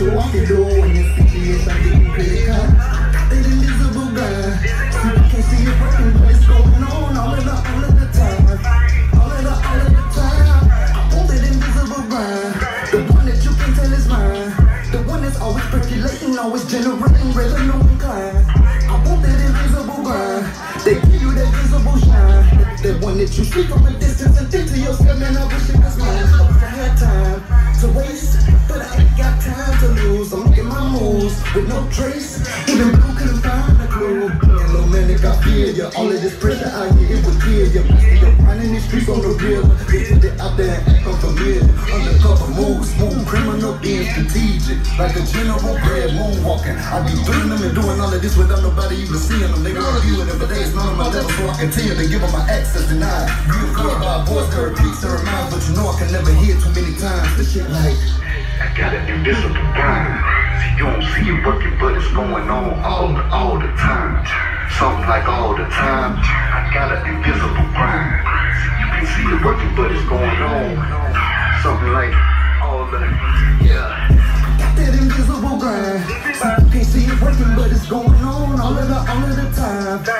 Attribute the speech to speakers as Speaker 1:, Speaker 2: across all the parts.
Speaker 1: do what you do when your situation getting critical. That invisible grind. You can see working, but it's going on all of the, all of the time. All of the, all of the time. I want that invisible grind. The one that you can tell is mine. The one that's always percolating, always generating revenue and climb. I want that invisible grind. They give you that visible shine. That one that you see from a distance and think to yourself, man, I wish it was mine. Had time to waste, but I ain't got time to lose. I'm making my moves with no trace. Even blue couldn't find a clue. And little man, it got fear ya. All of this pressure out here, it would kill ya. You're running these streets on the real. They put it out there and act unfamiliar. Undercover moves, smooth, criminal, being strategic. Like a general bread moonwalking. I be doing them and doing all of this without nobody even seeing them. They gonna view it if it ain't none of my level, so I continue to give them my access denied. Real good by voice, girl, repeats and reminds, but you know I can never hear too many times. The shit like.
Speaker 2: I got an invisible grind. See, you don't see it working, but it's going on all the, all the time. Something like all the time. I got an invisible grind. You can see it working, but it's going on. Something like all the, yeah.
Speaker 1: Got that invisible grind. You can't see it working, but it's going on all of the, all of the time.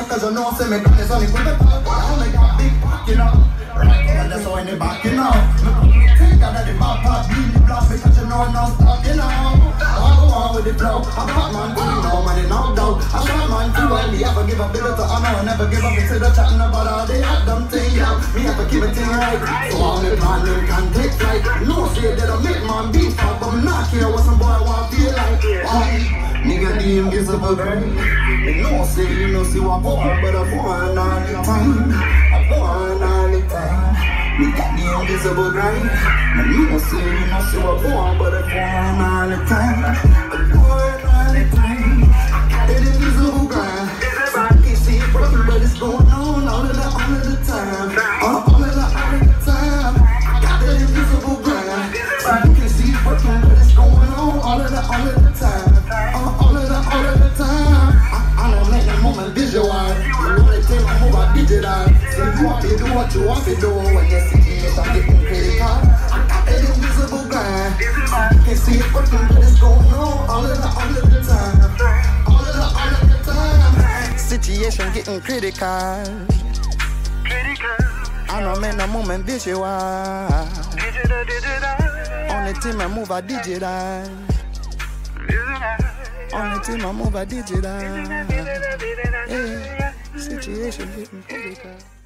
Speaker 1: unfair, cause you know, say my grind is unequivocal. I only got big pocket, you know. Right, and that's why in the back, you know. Out of the back part, beat the block, because you know, no stop, you know. I go on with the flow. I'm hot man, you know, man, no doubt. I'm a man, too, and me to give a of to honor, and never give up into the chatting about all the hot dumb thing, yeah. Me to keep it thing right. So all the plan, them can take flight. No say that I make man beat but me not Nigga, the invisible girl. Me know say you know see boy, but I'm born all the time. I'm born all the time. Me got the invisible grind. Me know say you know see boy, but I'm born all the time. I'm born all the time. I got that invisible grind. So you can't see it working, but it's going on all of the, all of the time. What you want to do when your situation getting critical. I got that invisible grind. Can't see it working, but it's going on all of the, all of the time. All of the, all of the time. Situation getting critical. Critical I don't make no moment visual. Digital, digital. Only team I move a digital. Digital. Only team I move a digital. Yeah, situation getting critical.